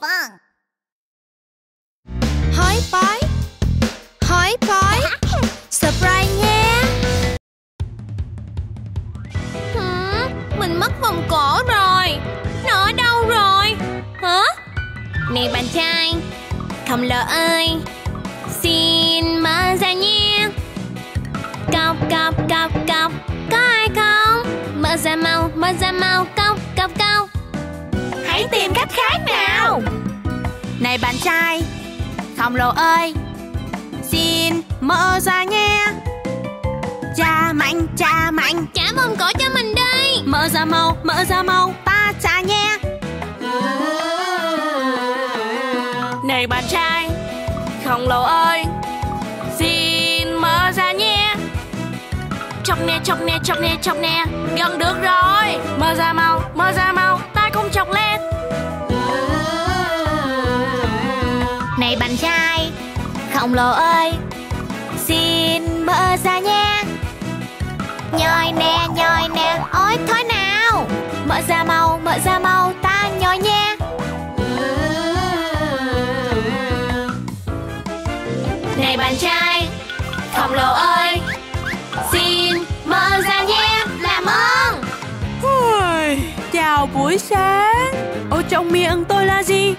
棒！Hói bói Hói bói Surprise nha. Hả? Mình mất vòng cổ rồi. Nó ở đâu rồi? Hả? Này bạn trai Không lỡ ơi Xin mở ra nha. Cọc cọc cọc cọc Có ai không? Mở ra mau Mở ra mau. Cọc cọc cọc Hãy tìm cách khác nào Này bạn trai Khổng lồ ơi Xin mở ra nha Cha mạnh, cha mạnh. Trả vòng cổ cho mình đi Mở ra mau, mở ra mau Ta trả nha Này bạn trai Khổng lồ ơi Xin mở ra nha Chọc nè, chọc nè, chọc nè, chọc nè. Gần được rồi Này bạn trai. Khổng lồ ơi, Xin mở ra nha Nhoi nè nhoi nè, Ôi thôi nào. Mở ra mau, mở ra mau, Ta nhoi nha Này bạn trai, Khổng lồ ơi, Xin mở ra nha Làm ơn Chào buổi sáng. Ở trong miệng tôi là gì?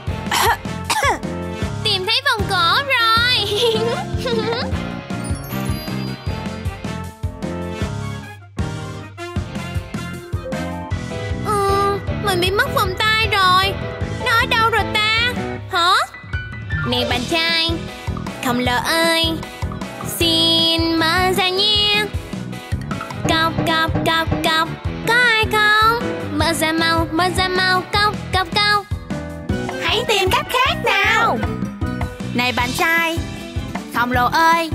Có rồi. Ừ, Mình bị mất vòng tay rồi. Nó ở đâu rồi ta? Hả? Này bạn trai Không lỡ ơi Xin mở ra nhé Cọc cọc cọc cọc Có ai không? Mở ra mau Mở ra mau cọc Này bạn trai. Khổng lồ ơi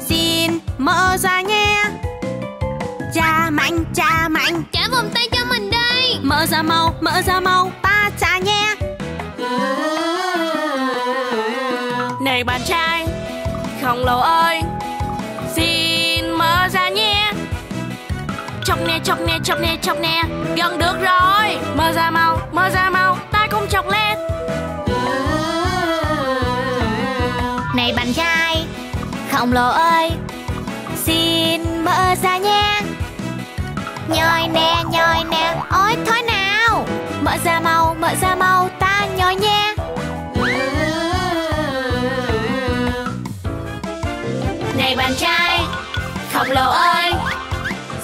Xin mở ra nha Cha mạnh, cha mạnh Trả vòng tay cho mình đi Mở ra mau, mở ra mau Ta trả nha Này bạn trai Khổng lồ ơi Xin mở ra nha Chọc nè, chọc nè, chọc nè, chọc nè. Gần được rồi. Mở ra mau, mở ra mau. Ta không chọc lên ông lồ ơi. Xin mở ra nha Nhoi nè nhoi nè. Ôi, thôi nào. Mở ra mau, mở ra mau. Ta nhoi nha Này bạn trai Khổng lồ ơi.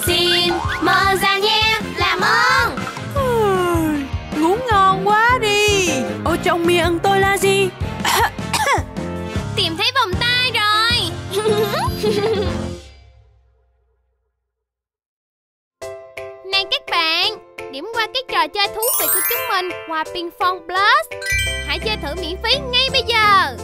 Xin mở ra nha Làm ơn. Ngủ ngon quá đi. Ở trong miệng tôi là gì? Này các bạn, Điểm qua cái trò chơi thú vị của chúng mình qua Ping Pong Plus. Hãy chơi thử miễn phí ngay bây giờ.